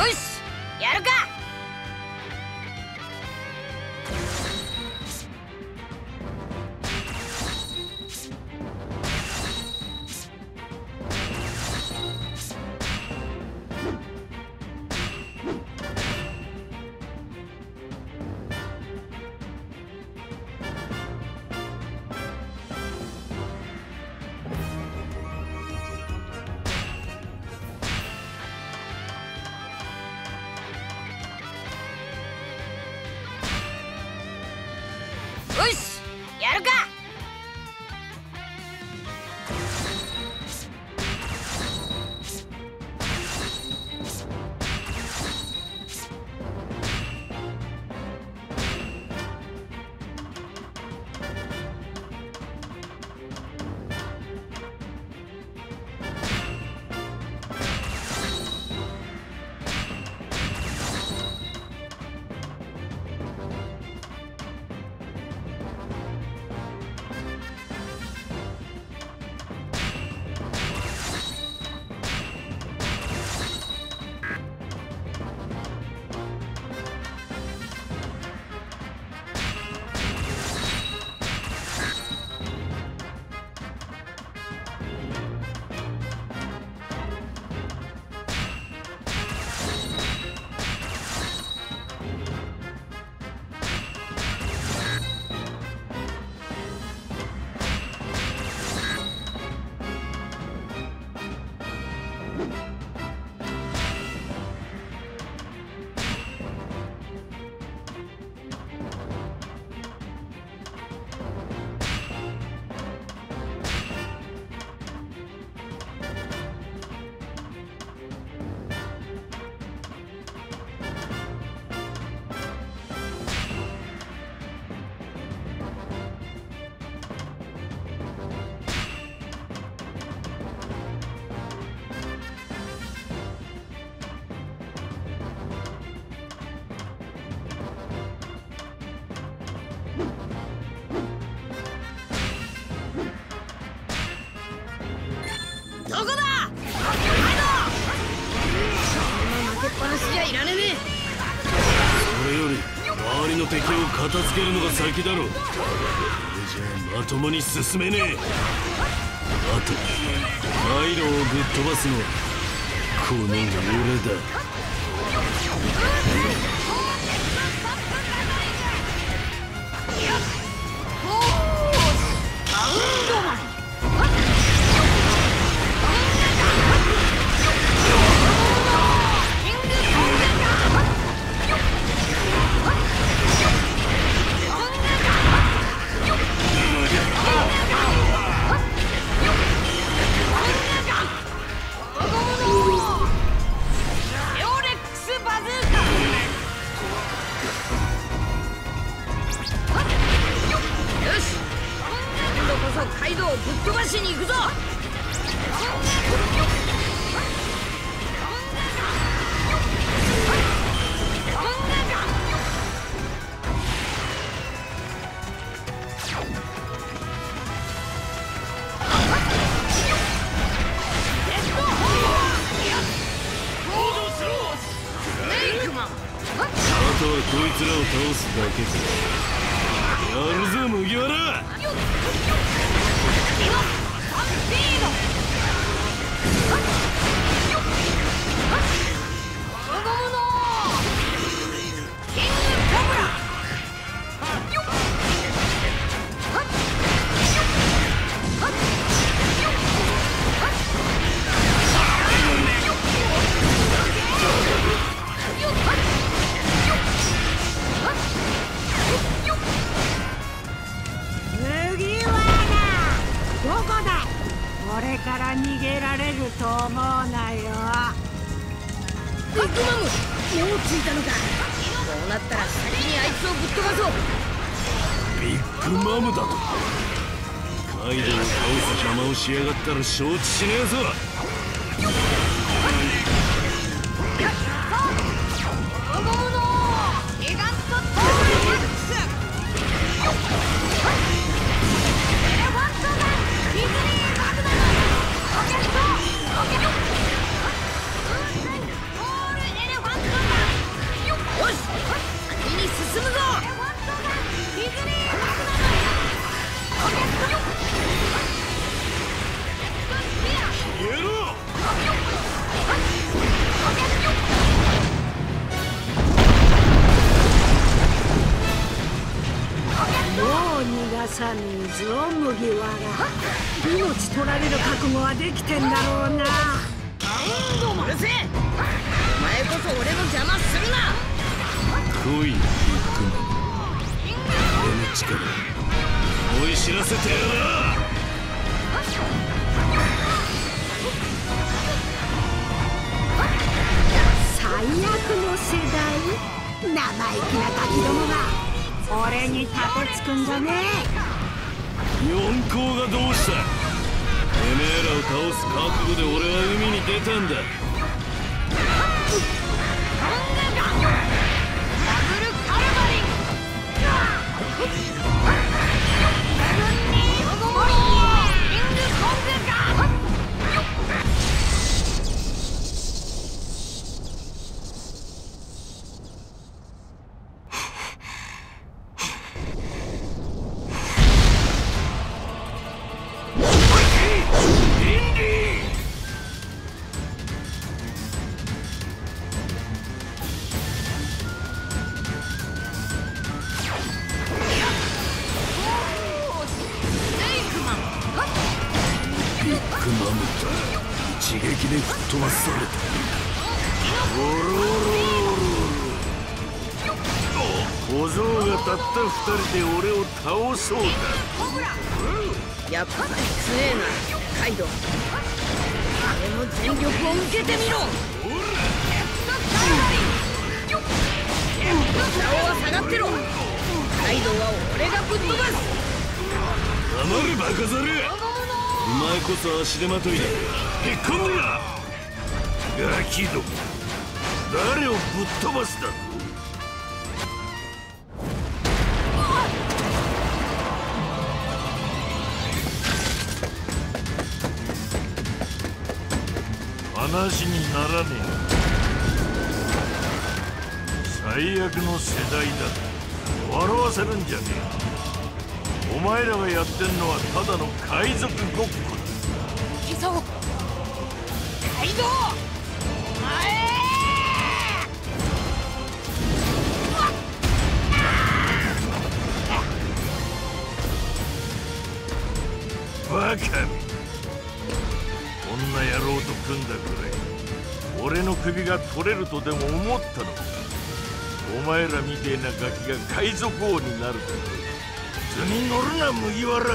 よし敵を片付けるのが先だろう。これじゃまともに進めねえ。あとカイロをぶっ飛ばすのはこの俺だ。俺から逃げられると思うなよ。ビッグマムもう着いたのか。こうなったら先にあいつをぶっ飛ばそう。ビッグマムだと。カイドウを倒す邪魔をしやがったら承知しねえぞさねえぞ麦わら。命取られる覚悟はできてんだろうな。うるせえ。お前こそ俺の邪魔するな。来いビッグマン俺の力思い知らせてやら最悪の世代。生意気なガキどもが俺に立てつくんじゃね。え四皇がどうした？てめえらを倒す覚悟で俺は海に出たんだ。ビッグマムタ一撃で吹っ飛ばされたおろろろろ小僧がたった二人で俺を倒そうだ。やっぱり強えな。カイドウ。俺の全力を受けてみろ竿は下がってろ。カイドウは俺がぶっ飛ばす。黙れバカザル。お前こそ足手まといだ。へっこんでやガキども。誰をぶっ飛ばすだ。ろ話にならねえ。最悪の世代だ。笑わせるんじゃねえ。お前らがやってんのはただの海賊ごっこ行くぞカイドウ前。だバカめこんな野郎と組んだくらい俺の首が取れるとでも思ったのか。お前らみてえなガキが海賊王になるだろ図に乗るな麦わら。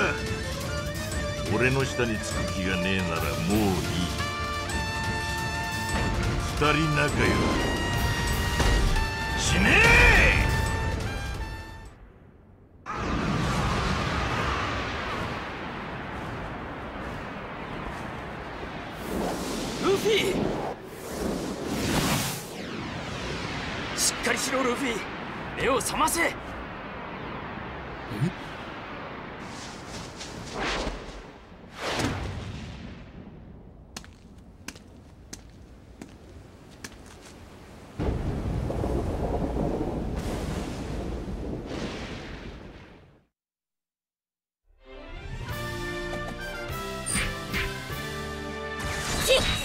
俺の下につく気がねえならもういい。二人仲良く。死ねえ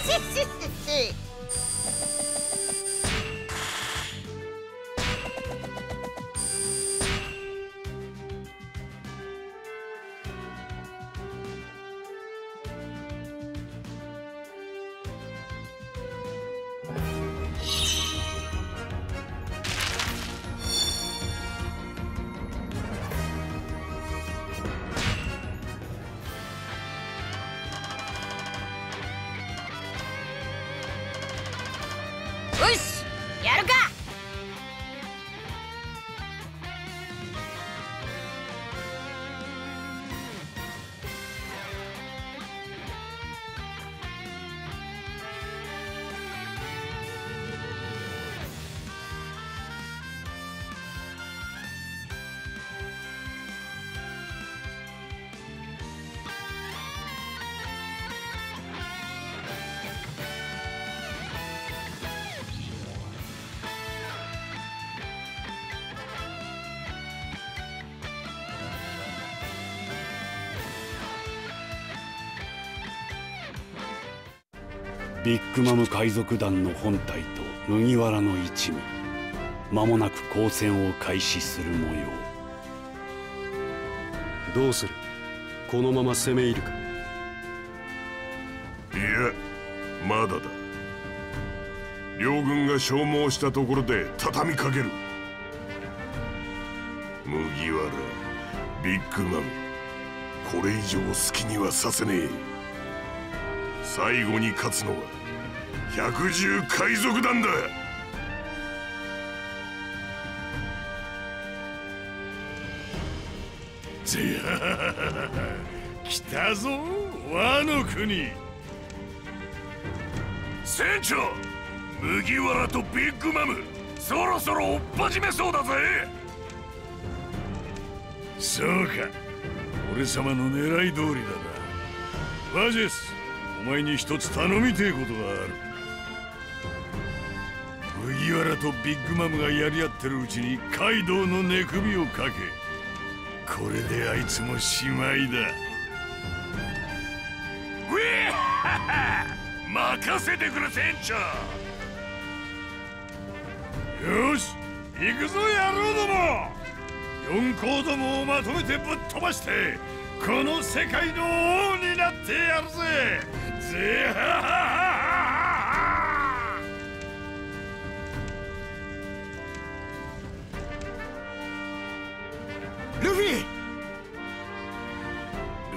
Sí, sí, sí. ビッグマム海賊団の本隊と麦わらの一味。間もなく交戦を開始する模様。どうする？このまま攻め入るか。いやまだだ。両軍が消耗したところで畳みかける。麦わらビッグマム。これ以上好きにはさせねえ。最後に勝つのは百獣海賊団だ。ぜ来たぞ和の国。船長麦わらとビッグマムそろそろ追っ始めそうだぜ。そうか俺様の狙い通りだな。バジェスお前に一つ頼みてえことがある麦わらとビッグマムがやり合ってるうちにカイドウの寝首をかけこれであいつもしまいだ。ウェー任せてくれ船長。よし行くぞ野郎ども。四皇どもをまとめてぶっ飛ばしてこの世界の王になってやるぜ。ぜはは。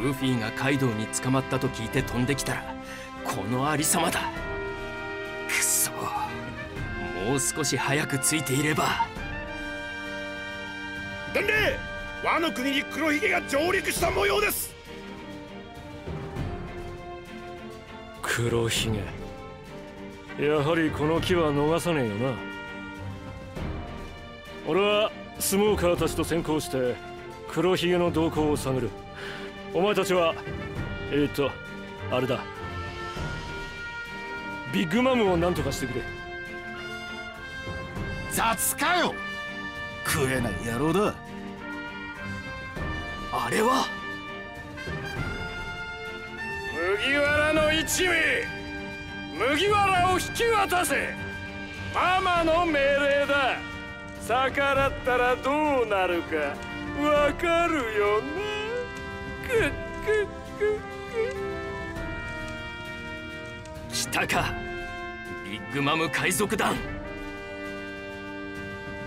ルフィがカイドウに捕まったと聞いて飛んできたらこのありさまだ。くそもう少し早くついていれば。伝令和の国に黒ひげが上陸した模様です。黒ひげ。やはりこの木は逃さねえよな。俺はスモーカーたちと先行して黒ひげの動向を探るお前たちはえー、っとあれだ。ビッグマムを何とかしてくれ。雑かよ。食えない野郎だ。あれは？麦わらの一味。麦わらを引き渡せ。ママの命令だ。逆らったらどうなるかわかるよなくっくっくっ来たか。ビッグマム海賊団。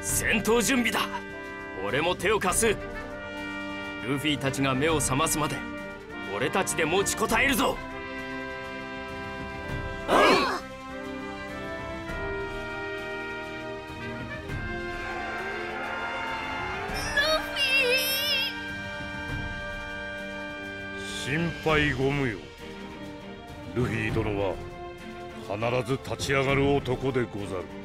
戦闘準備だ。俺も手を貸す。ルフィたちが目を覚ますまで俺たちで持ちこたえるぞ。うん心配ご無用。ルフィ殿は必ず立ち上がる男でござる。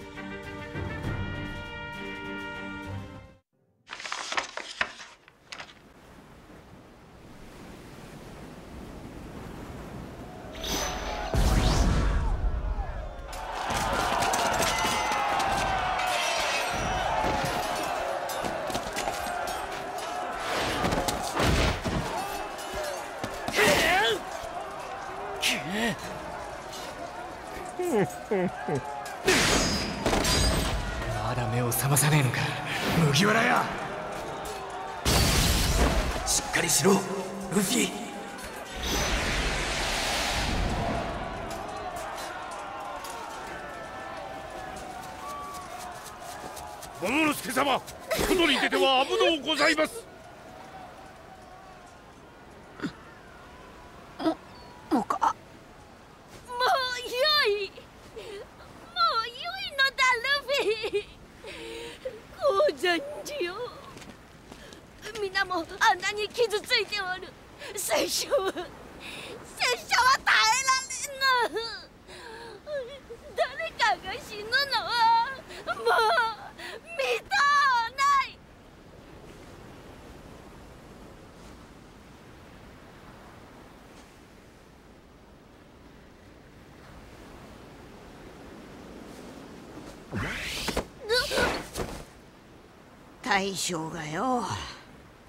大将がよ。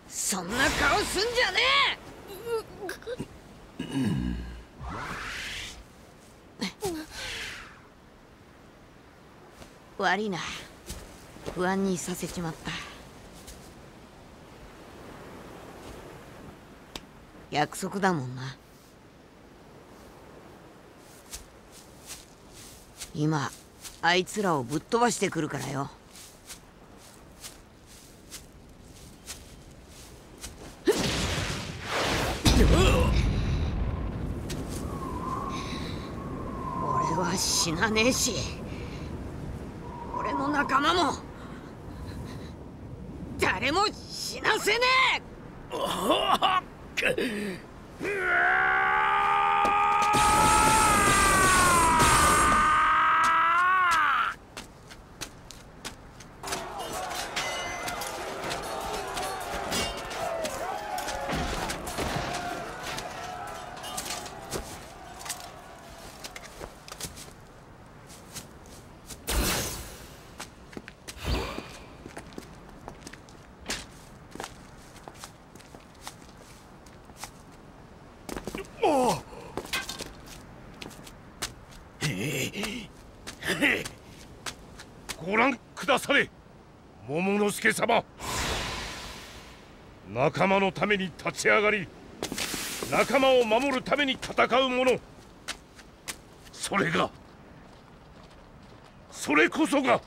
そんな顔すんじゃね悪いな。不安にさせちまった。約束だもんな。今あいつらをぶっ飛ばしてくるからよ俺死なねえし俺の仲間も誰も死なせねえ。様。仲間のために立ち上がり仲間を守るために戦う者。それがそれこそが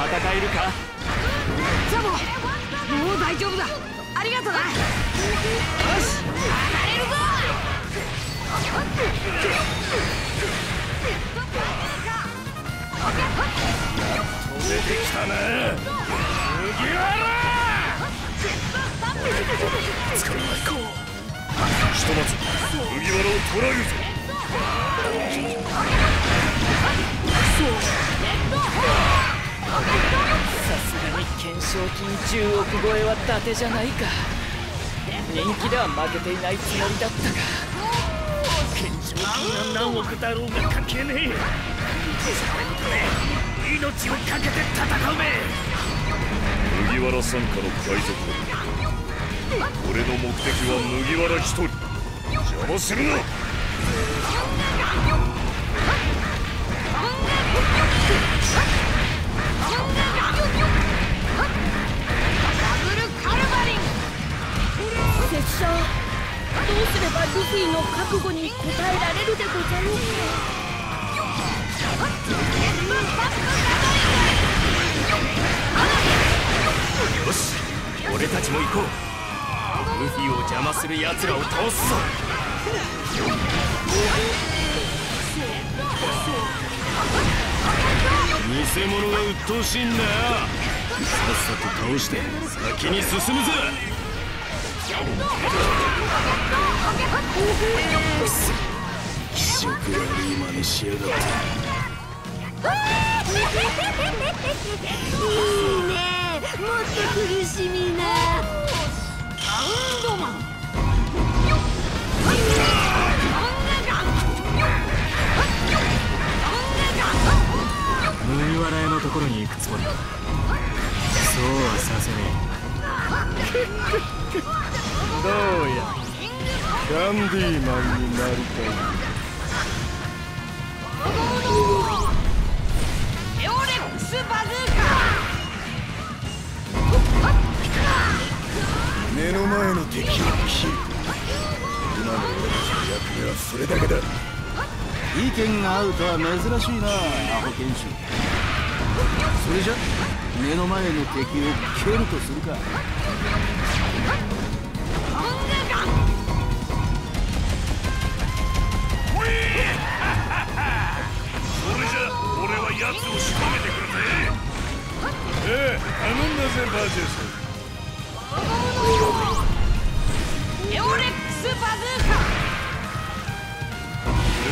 戦えるか？ザボもう大丈夫だ。ありがとな。よし。離れるぞ出てきたな。麦わら捕まえこうひとまず麦わらを捕らえるぞ。さすがに懸賞金10億超えは伊達じゃないか。人気では負けていないつもりだったが。懸賞金が何億だろうが関係ねえ。それのため命をかけて戦うべ。麦わら傘下の海賊。俺の目的は麦わら一人。邪魔するな 拙者どう。すればルフィの覚悟に応えられるでござろう。かよし。俺たちも行こう。ルフィを邪魔する奴らを倒すぞ偽物が鬱陶し。いんだよさっさと倒し。て先に進むぞ気色悪い真似しやがっていいねもっと苦しみなウンドマン麦わら屋のところに行くつもり。そうはさせねえ。どうや。キャンディーマンになりたい。エオレックスバズーカ目の前の敵を切る今の俺たちの役目はそれだけだ。意見が合うとは珍しいなアホ研修それじゃ目の前の敵を蹴るとするかそれじゃ俺は奴を仕留めてくるぜ。頼んだぜバージェスエオレックス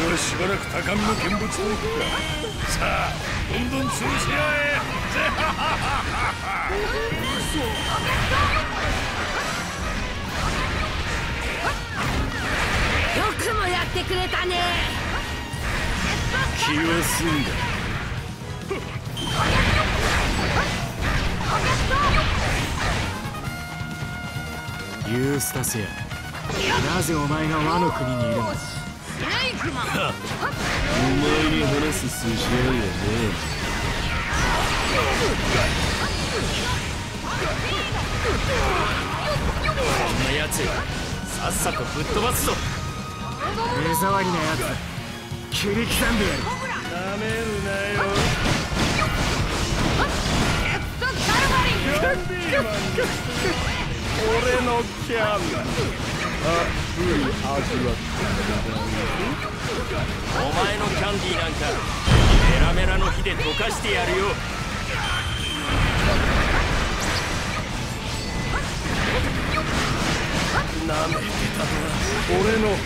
俺はしばらく高みの見物に行くかさあどんどん潰し合え。やってくれたね。気は済んだユースタスやなぜお前が和の国にいるんだお前に話す筋合いはねこんなやつさっさとぶっ飛ばすぞ目障りなやつ切り刻んでやるなめるなよキャンディーマン俺のキャンたっぷり味わお前のキャンディーなんかメラメラの火で溶かしてやるよ。なめてたのは俺の方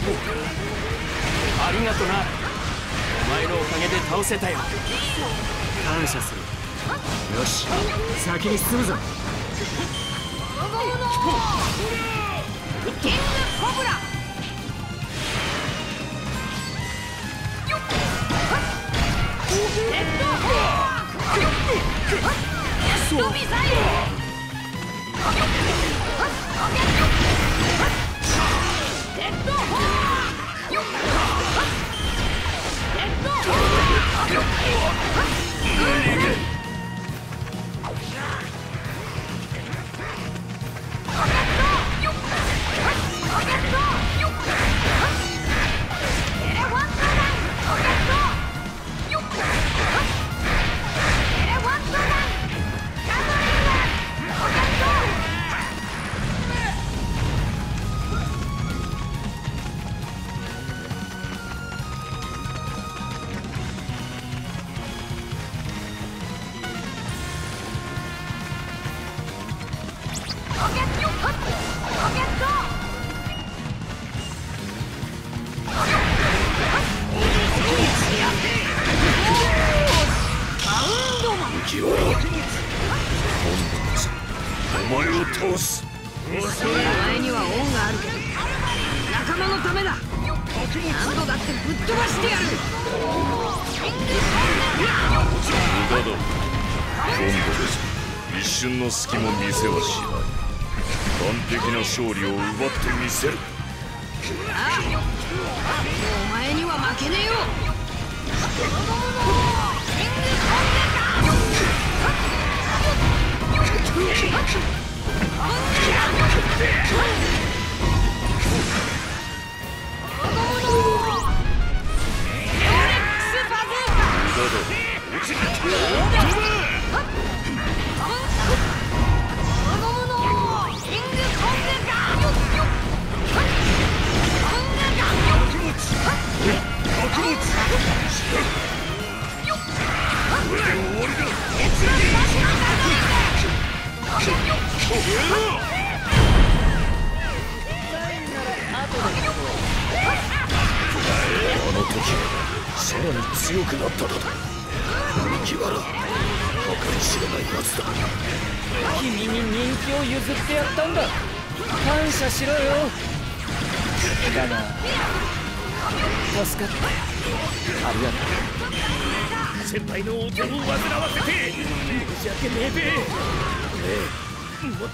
ありがとなお前のおかげで倒せたよ。感謝するよ。し先に進むぞキングコブラレッドホーレッドミサイルレッド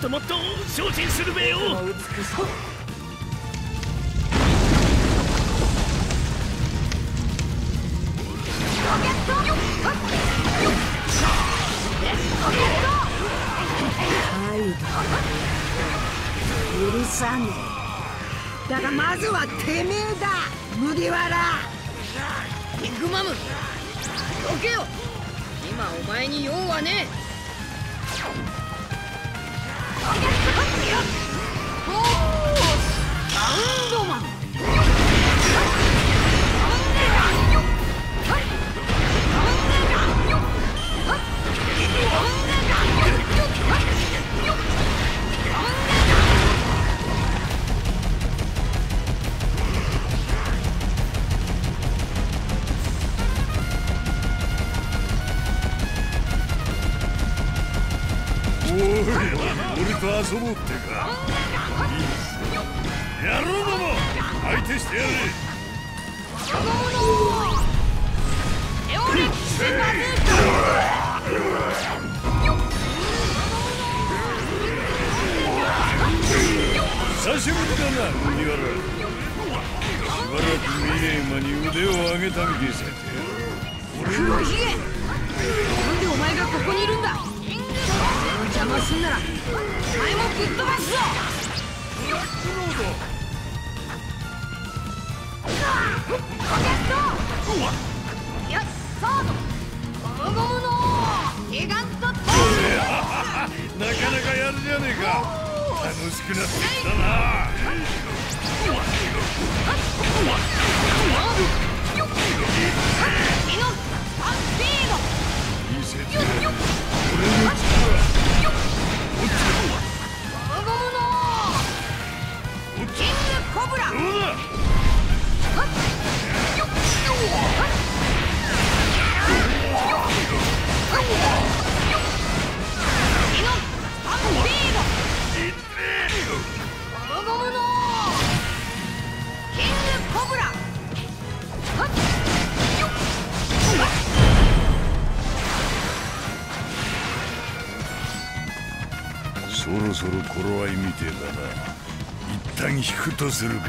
もっと精進するべよ。久しぶりだな麦わらしばらく見ねえ間に腕を上げたみてさ。黒ひげなんでお前がここにいるんだ。邪魔すんならお前もぶっ飛ばすぞ。ード なかなかやるじゃねえか。楽しくなってきたなそろそろ頃合いみてえだな。一旦引くとするか。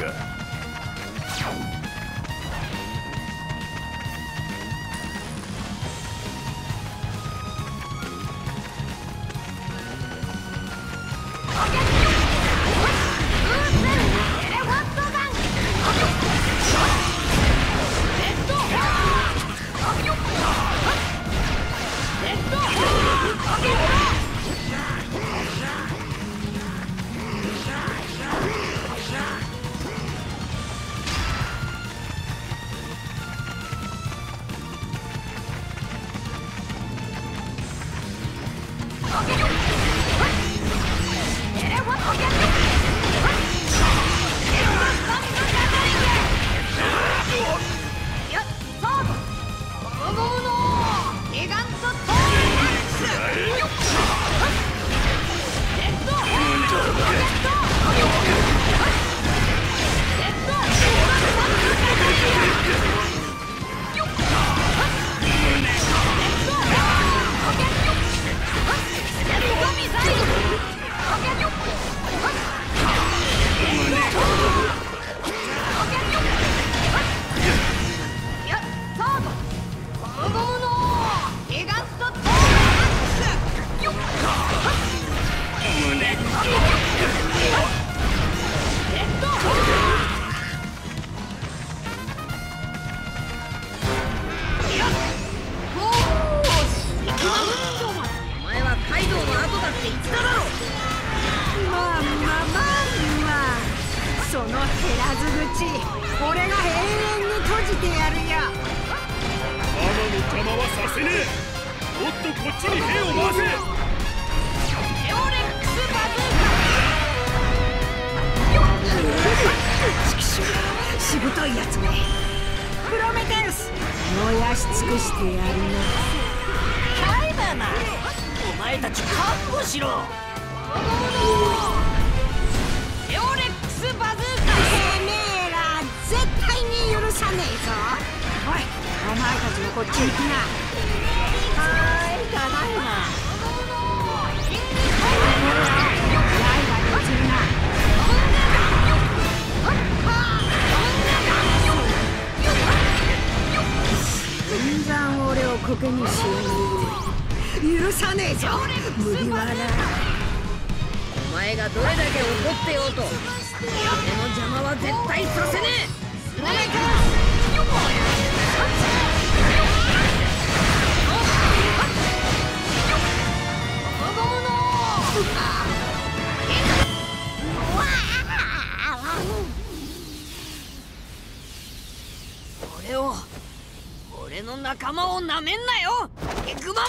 をなめんなよ。エグマム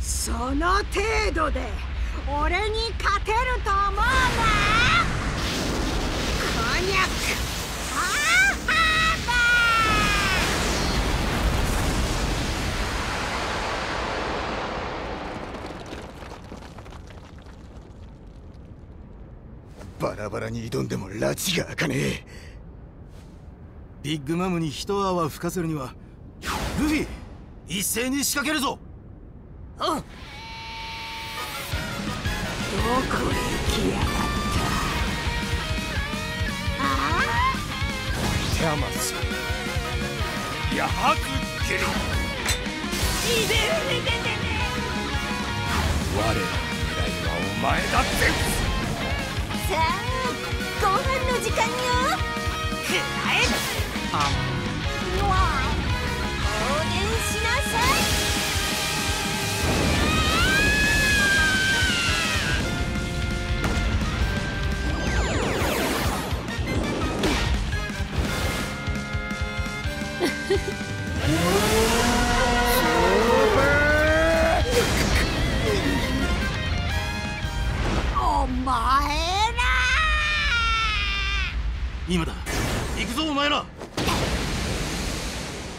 その程度で俺に勝てると思うなこんにゃくハーハバラバラに挑んでも拉致が開かねえビッグマムに一泡吹かせるにはルフィ一斉に仕掛けるぞ。うん。どこへ行きやがった。あテアマスやはくけり。我らの狙いはお前だって。さあご飯の時間よ。くらえあ今だ。行くぞお前ら。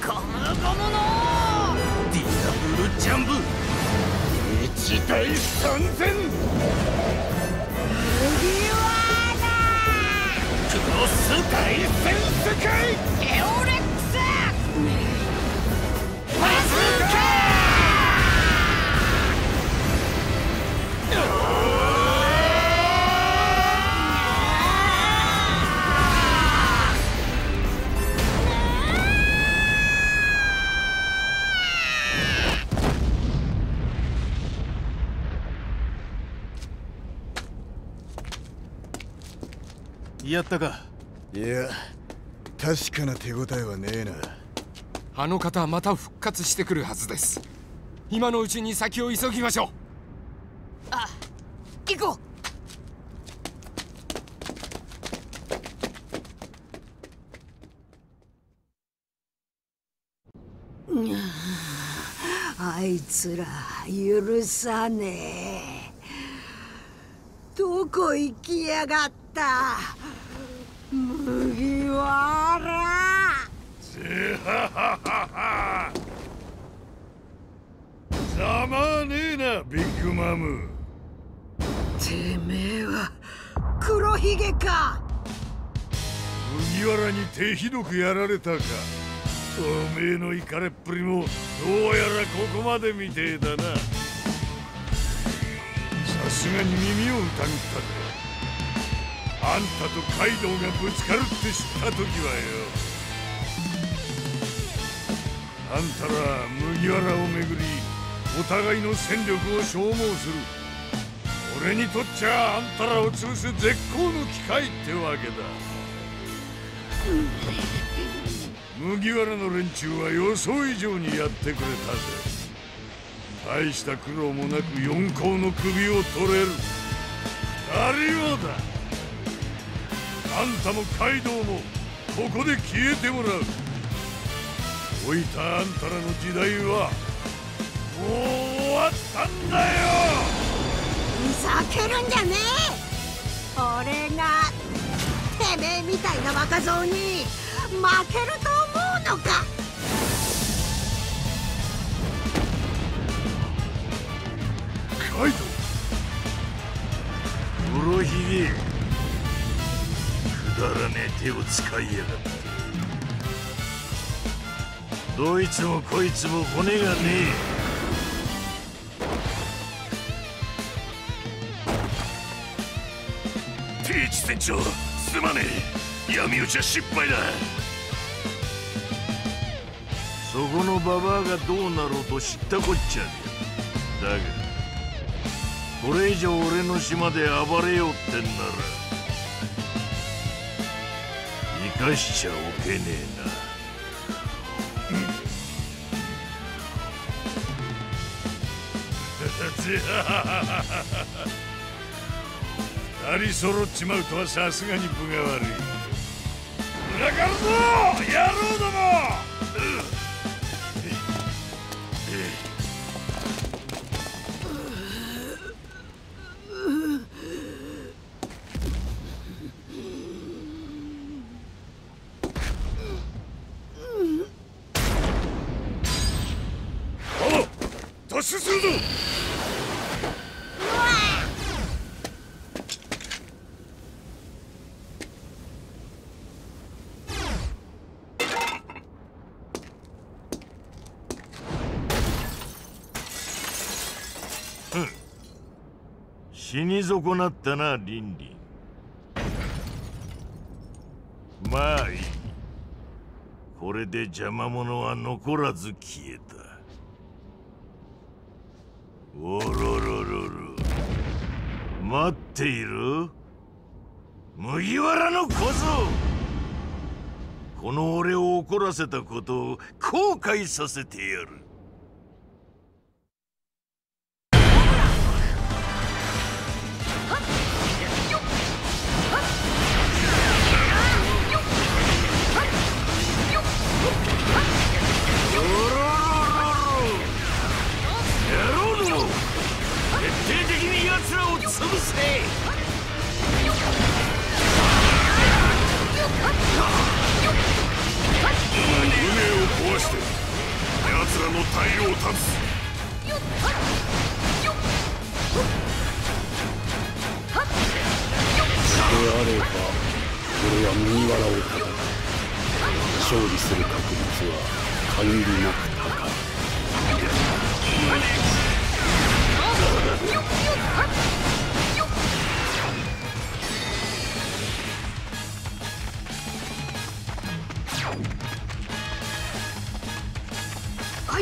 ゴムゴムのディアブルジャンプ一対三千。クロス大戦世界やったか？いや確かな手応えはねえな。あの方はまた復活してくるはずです。今のうちに先を急ぎましょう。あ行こう。あいつら許さねえ。どこ行きやがった？麦わらぜははははざまねえなビッグマムてめえは黒ひげか。麦わらに手ひどくやられたかおめえの怒れっぷりもどうやらここまでみてえだな。さすがに耳を疑ったぜ。あんたとカイドウがぶつかるって知った時はよ。あんたら麦わらをめぐりお互いの戦力を消耗する。俺にとっちゃあんたらを潰す絶好の機会ってわけだ。麦わらの連中は予想以上にやってくれたぜ。大した苦労もなく四皇の首を取れる。二人もだ？あんたもカイドウもここで消えてもらう。老いたあんたらの時代はもう終わったんだよ。ふざけるんじゃねえ。俺がてめえみたいな若造に負けると思うのか。カイドウ黒ひげらねえ手を使いやがったどいつもこいつも骨がねえティーチ船長すまねえ。闇討ちは失敗だそこのババアがどうなろうと知ったこっちゃねだがこれ以上俺の島で暴れようってんなら出しちゃおけねえな。二人揃っちまうとはさすがに分が悪い。裏からぞ!野郎ども!突死に損なったな。リンリンまあいい。これで邪魔者は残らず消えた。おろろろろ。待っている。麦わらの小僧。この俺を怒らせたことを後悔させてやる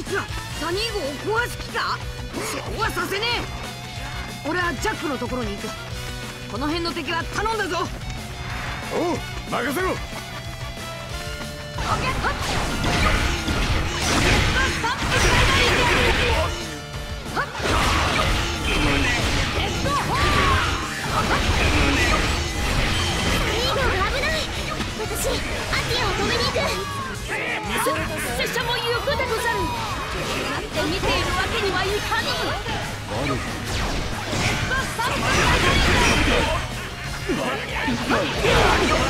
いつらサニー号を壊す気か？そうはさせねえ。俺はジャックのところに行く。この辺の敵は頼んだぞ。おう任せろ。私アティアを止めに行く拙者も行くでござる。立って見ているわけにはいかぬ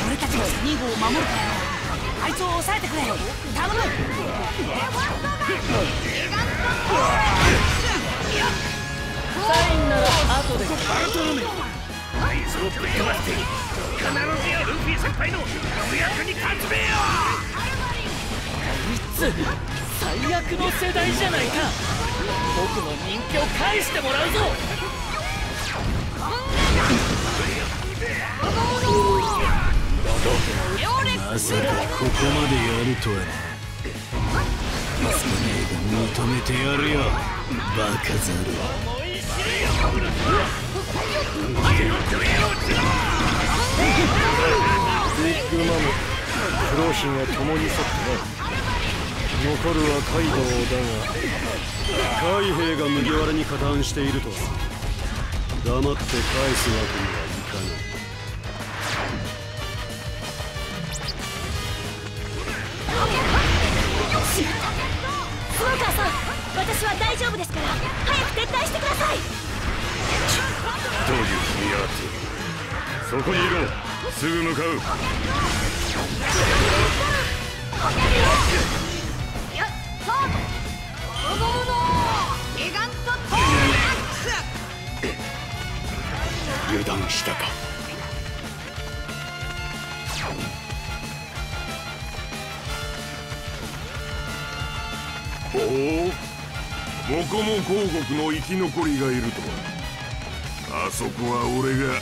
俺たちがサニー号を守るからよあいつを抑えてくれ。頼む。サインなら後で。バルトロメあいつをぶっ飛ばして必ずやルフィ先輩の不役に立つべよ。いつ。最悪の世代じゃないか。僕の人気を返してもらうぞ。まさかここまでやるとはな。スパネーが認めてやるよ。バカザルビッグマム黒ひげ共に。去ってな残るはカイドウだが海兵が麦わらに加担しているとは黙って返すわけにはい。かないスモーカーさん私は大丈夫です。から早く撤退してください。どういう気にやがってそこにいろすぐ向かう。油断したか。ほうモコモ公国の生き残りがいるとは。あそこは俺が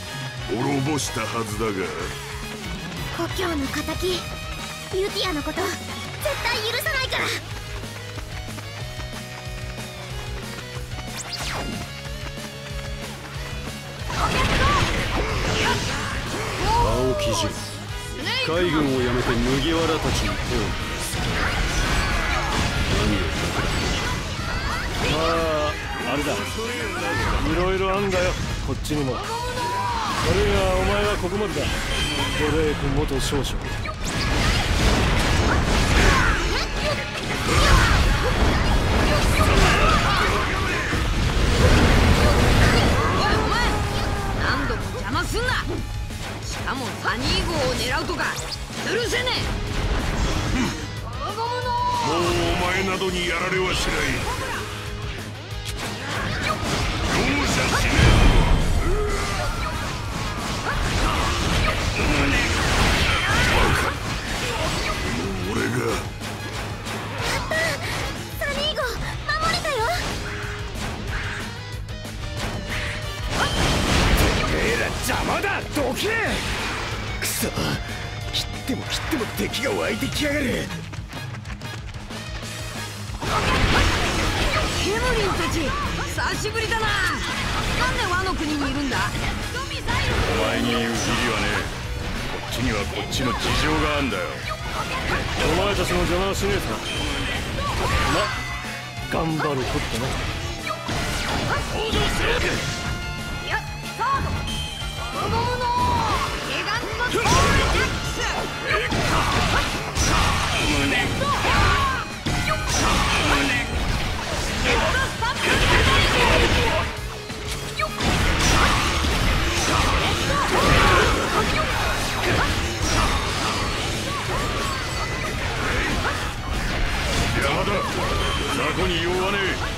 滅ぼしたはずだが。故郷の敵ユティアのこと絶対許さないから。海軍をやめて麦わらたちに手を。まああれだ。いろいろあんだよ。こっちにも。悪いがお前はここまでだ。ドレーク元少将。しかもサニー号を狙うとか許せねもうお前などにやられはしない。容赦しねえぞ。俺が。サニー号守れたよ。えら邪魔だ。どけ。くそ切っても切っても敵が湧いてきやがるケムリンたち久しぶりだな。なんで和の国にいるんだ？お前に言う義理はねこっちにはこっちの事情があんだよ。お前たちの邪魔はしねえさま頑張るこってないやサード子供のギガントトールデックス胸邪魔だ。雑魚に用はねい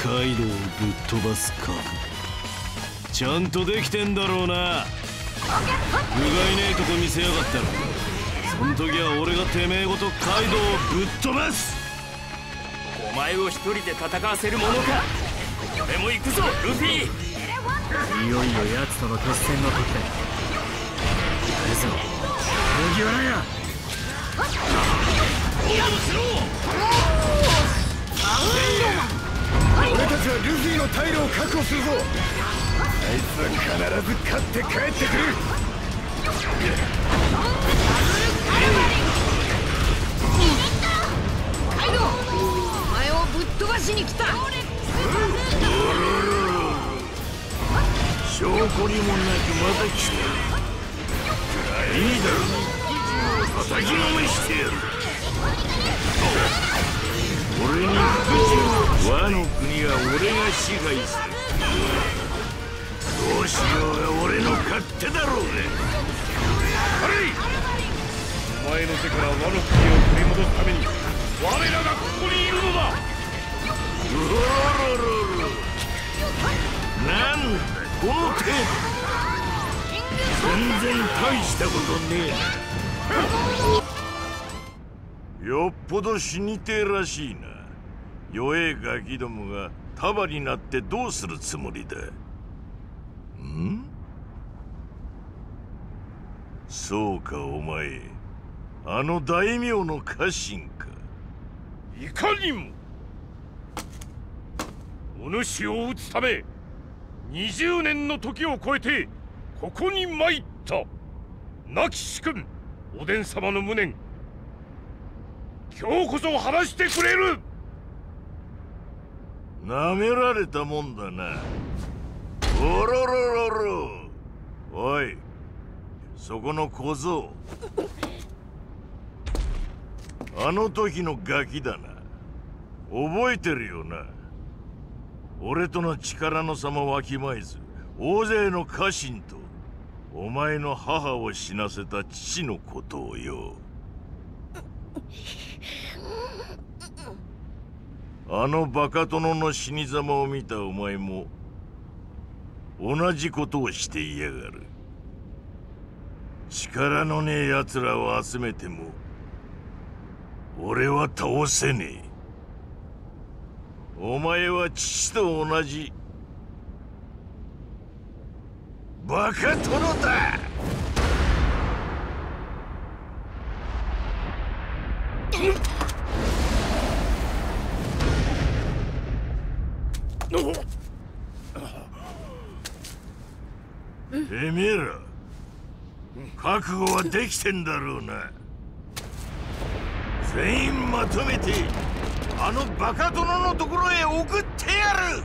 カイドウをぶっ飛ばす覚悟ちゃんとできてんだろうな。不甲斐ねえとこ見せやがったらそん時は俺がてめえごとカイドウをぶっ飛ばす。お前を一人で戦わせるものか。俺も行くぞルフィ。いよいよ奴との決戦の時だ。行くぞ。麦わらや俺たちはルフィの退路を確保するぞ。あいつは必ず勝って帰ってくる。カイドウお前をぶっ飛ばしに来た。証拠にもなくまた来たいいだろう。叩きのめしてやる俺に服従和の国は俺が支配する。どうしようが俺の勝手だろうがハレイお前の手から和の国を取り戻すために我らがここにいるのだ。うろろろろなんだこの程度全然大したことねえ。よっぽど死にてえらしいな。弱えガキどもが束になってどうするつもりだ？ん？そうかお前あの大名の家臣か。いかにもお主を討つため20年の時を超えてここに参った。亡き主君おでん様の無念今日こそ晴らしてくれる。なめられたもんだな。おろろろろ。おいそこの小僧。あの時のガキだな。覚えてるよな。俺との力の差もわきまえず大勢の家臣とお前の母を死なせた父のことをよ。あのバカ殿の死に様を見たお前も同じことをしていやがる。力のねえ奴らを集めても俺は倒せねえ。お前は父と同じバカ殿だ！てめえら覚悟はできてんだろうな。全員まとめてあのバカ殿のところへ送ってやる。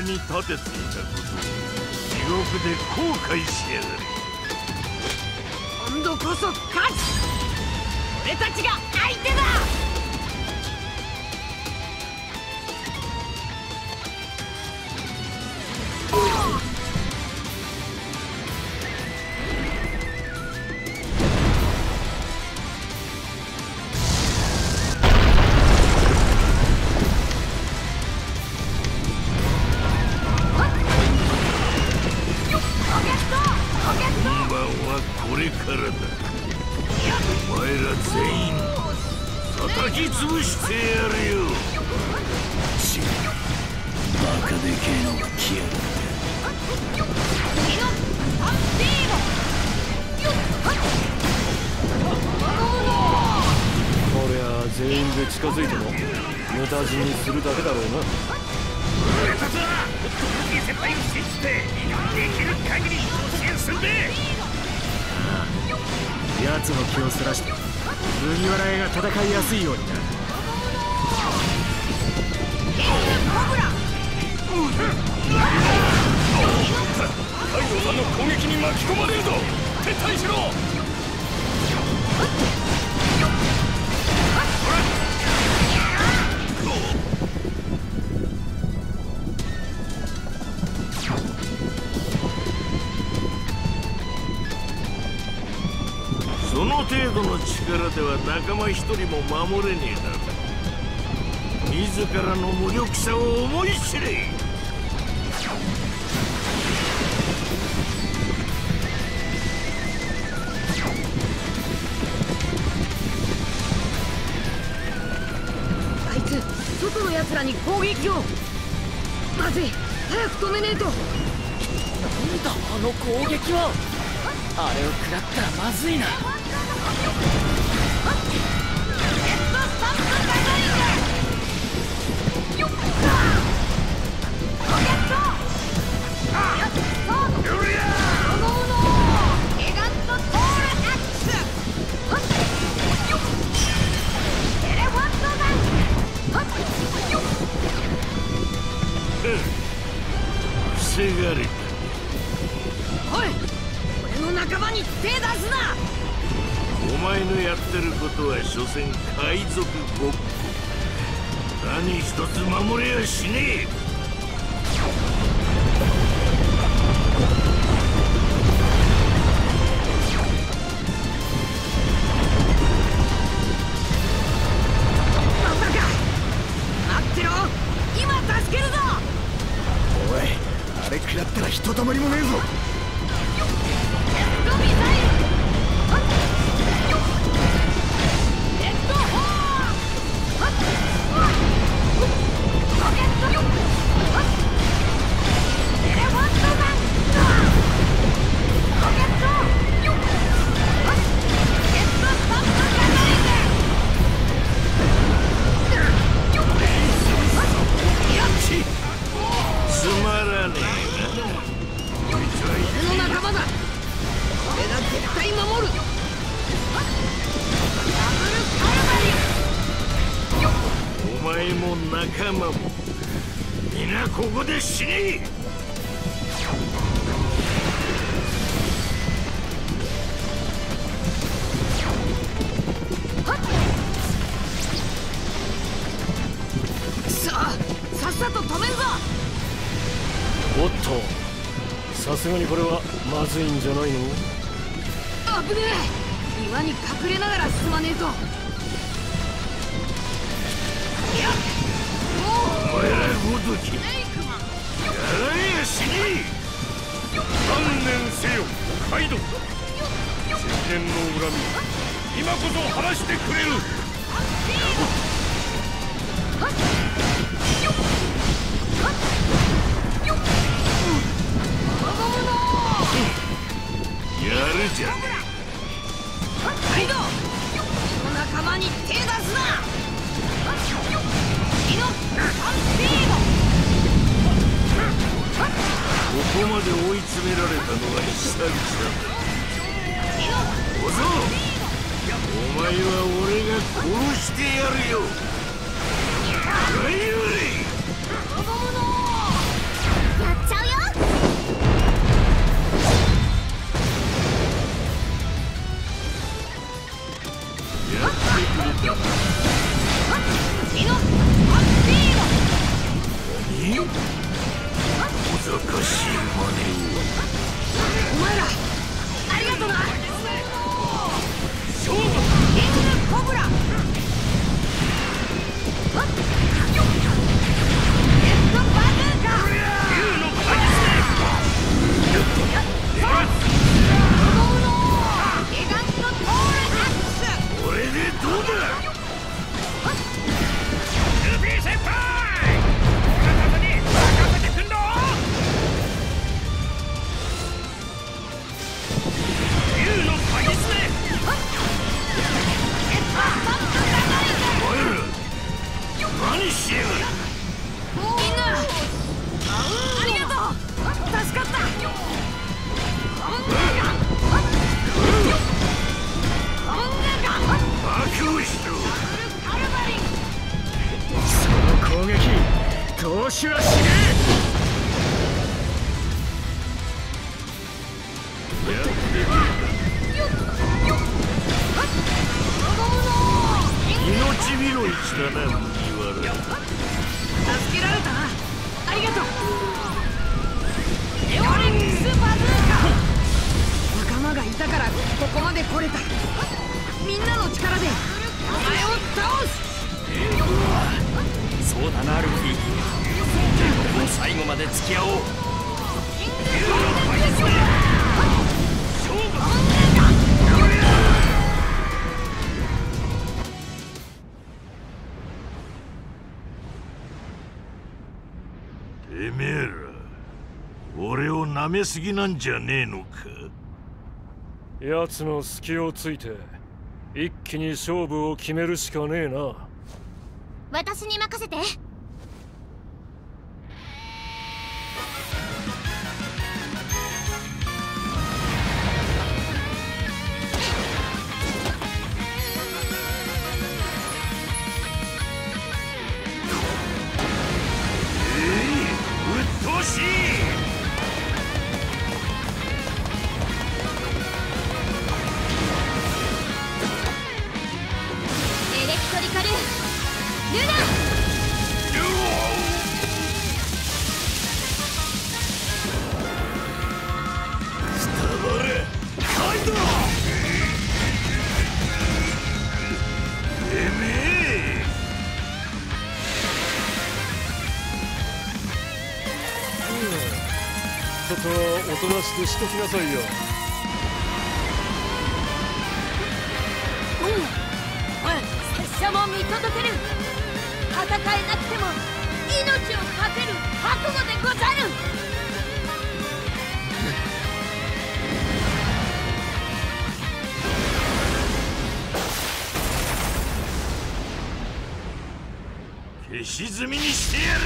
俺に立てていたことを地獄で後悔しやがれ。今度こそ勝つ。俺たちが相手だ。全員で近づいても無駄死にするだけだろうな。俺たちは麦先輩を信じてできる限り支援するべ奴の気をそらして麦わら屋が戦いやすいようにな。太陽さんの攻撃に巻き込まれるぞ。撤退しろ度の力では仲間一人も守れねえだろ自らの無力さを思い知れ。あいつ外の奴らに攻撃を。まずい。早く止めねえと。なんだあの攻撃はあれを食らったらまずいな。Thank you. ことは所詮海賊ごっこ。何一つ守れやしねえ。めすぎなんじゃねえのか？奴の隙をついて一気に勝負を決めるしかねえな。私に任せてくしときなさいよ。拙者も見届ける。戦えなくても命を懸ける。覚悟でござる。消し積みにしてやる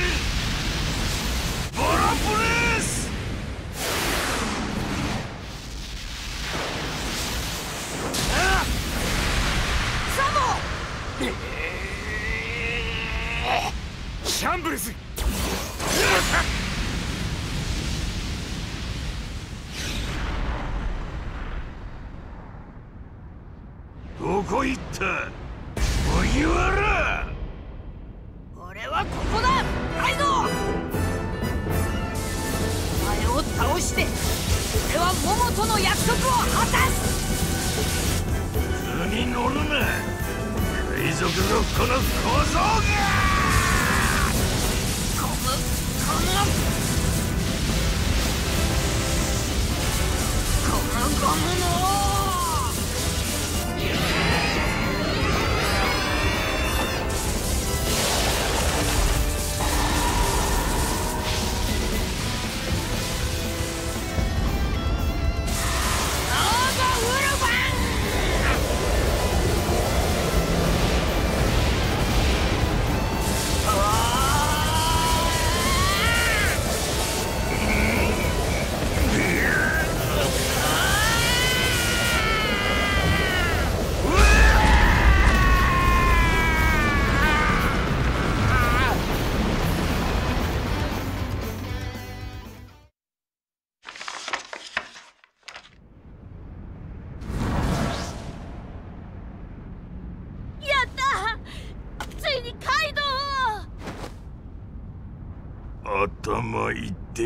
て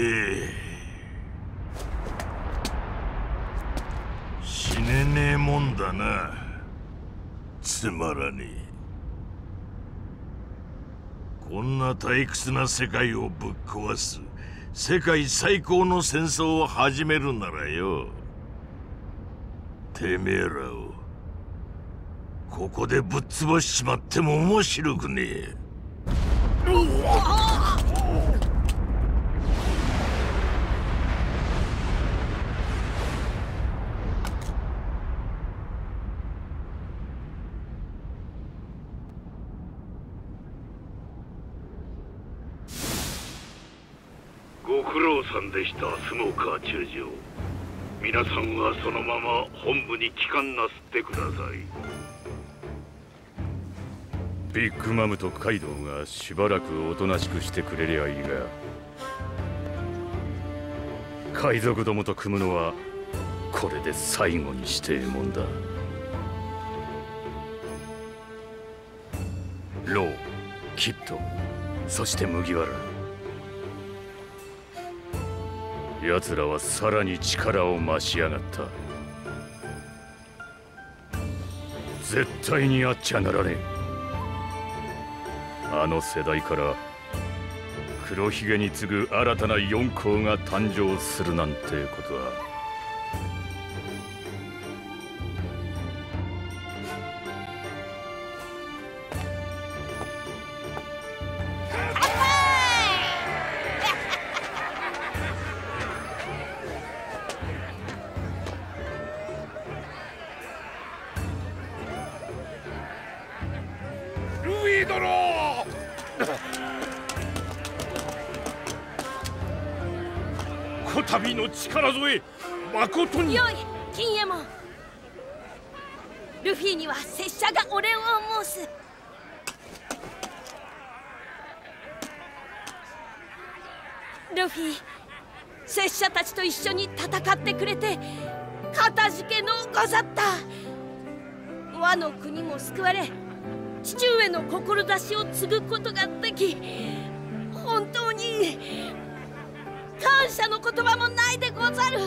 死ねねえもんだな。つまらねえ。こんな退屈な世界をぶっ壊す世界最高の戦争を始めるならよ。てめえらをここでぶっ潰しちまっても面白くねえご苦労さんでしたスモーカー中将皆さんはそのまま本部に帰還なすってください。ビッグマムとカイドウがしばらくおとなしくしてくれりゃいいが海賊どもと組むのはこれで最後にしてえもんだ。ローキッドそして麦わら。奴らはさらに力を増しやがった。絶対にあっちゃならねえ。あの世代から黒ひげに次ぐ新たな四皇が誕生するなんてことは。いだろこたびの力添えまことに。よい金右衛門。ルフィには拙者がお礼を申す。ルフィ拙者たちと一緒に戦ってくれてかたじけのうござった。和の国も救われ父上の志を継ぐことができ本当に感謝の言葉もないでござる。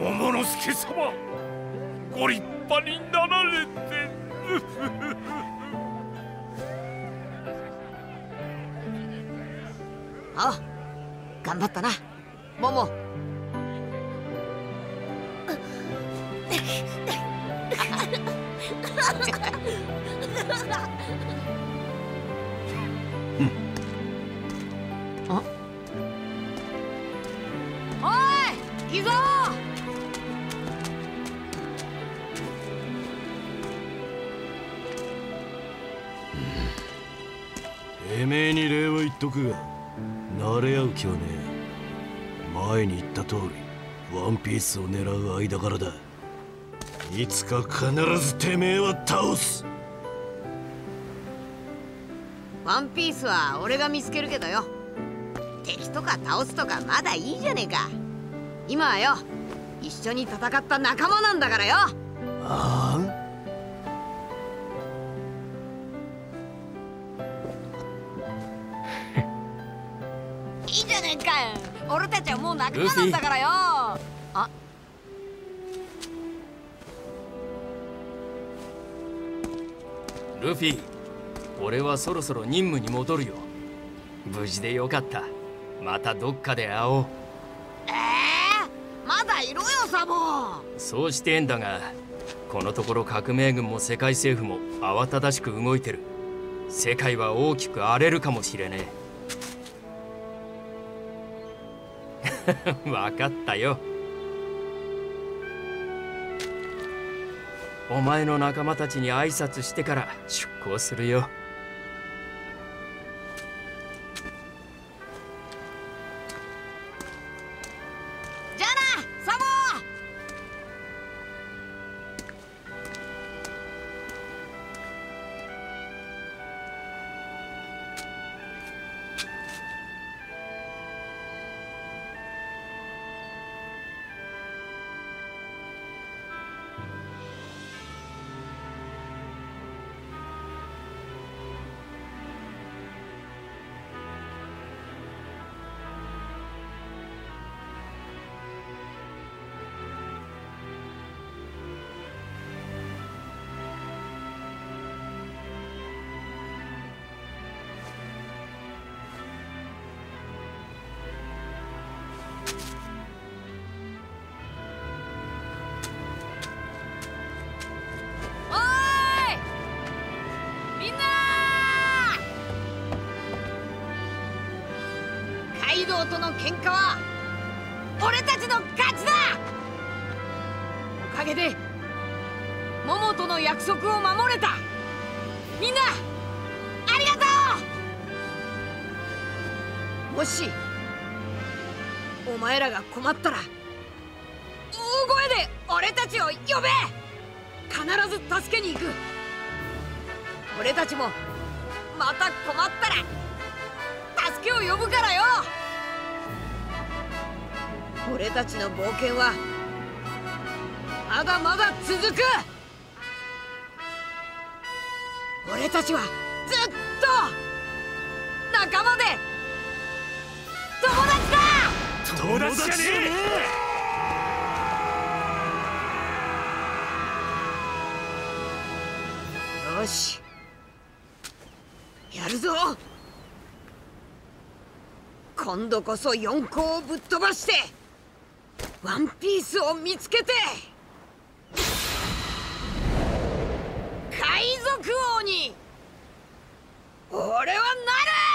桃之助様ご立派になられて。あ頑張ったな。モモあおい行くぞてめえに礼は言っとくが慣れ合う気はねえ。前に言った通りワンピースを狙う間柄だ。いつか必ずてめえは倒す。ワンピースは俺が見つけるけどよ。敵とか倒すとかまだいいじゃねえか。今はよ一緒に戦った仲間なんだからよ。あいいじゃねえか俺たちはもう仲間なんだからよ。あ。ルフィ俺はそろそろ任務に戻るよ。無事でよかった。またどっかで会おう。ええまだいろよサボ。そうしてえんだがこのところ革命軍も世界政府も慌ただしく動いてる。世界は大きく荒れるかもしれねえ。わかったよ。お前の仲間たちに挨拶してから出航するよ束を守れた。みんなありがとう。もしお前らが困ったら大声で俺たちを呼べ。必ず助けに行く。俺たちもまた困ったら助けを呼ぶからよ。俺たちの冒険はまだまだ続く。ちはずっと仲間で友達だ！友達じゃねよし。やるぞ！今度こそ四皇をぶっ飛ばしてワンピースを見つけて海賊王に俺はなる「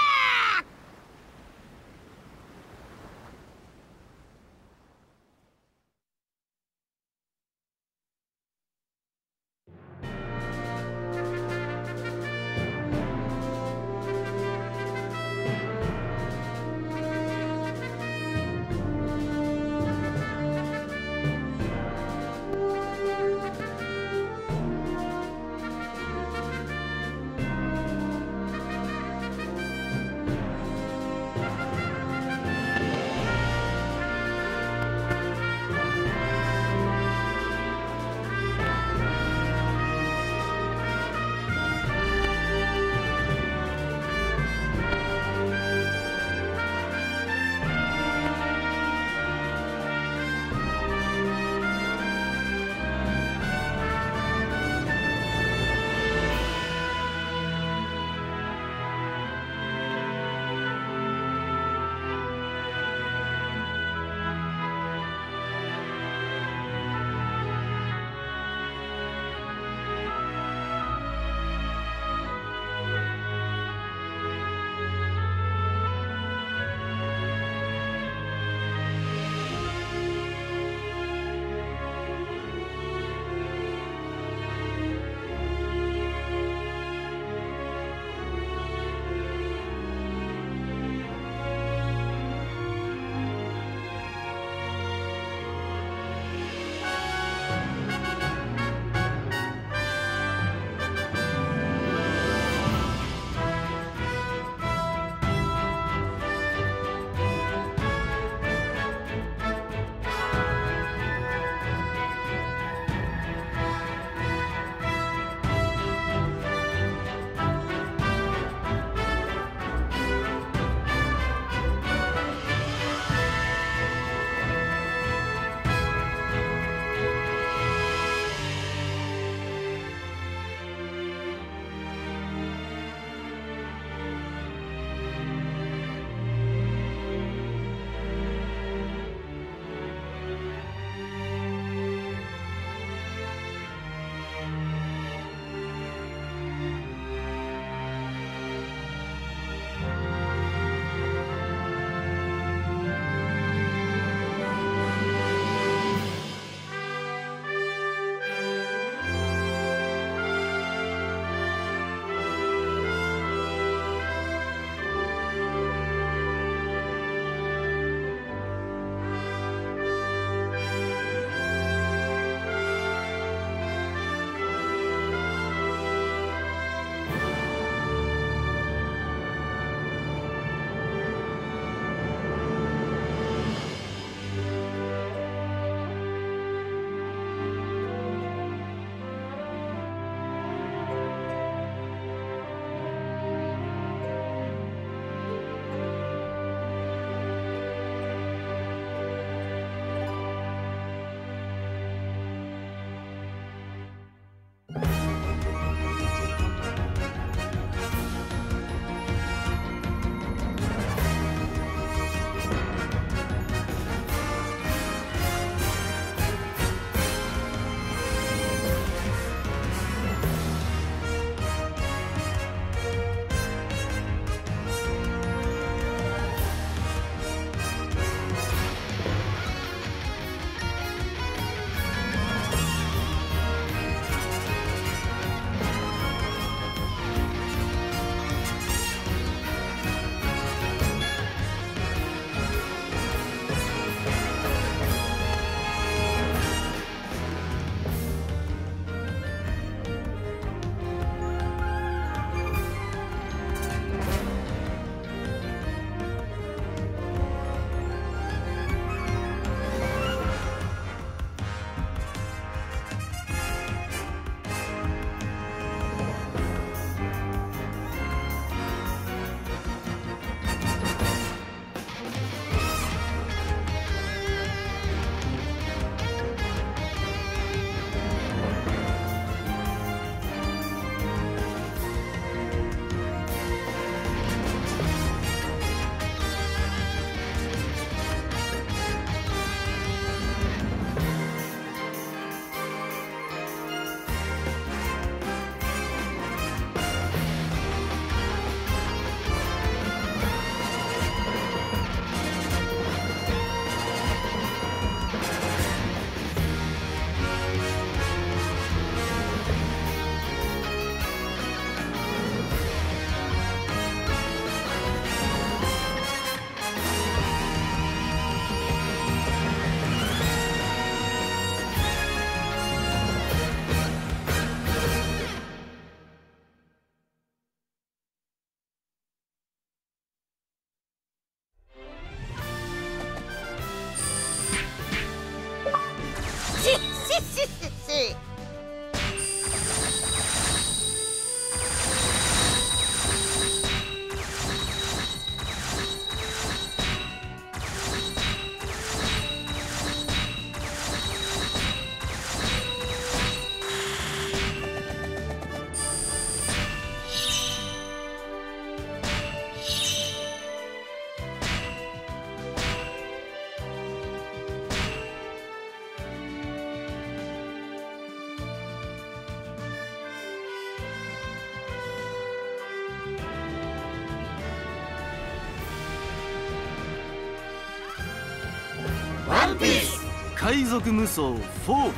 海賊無双4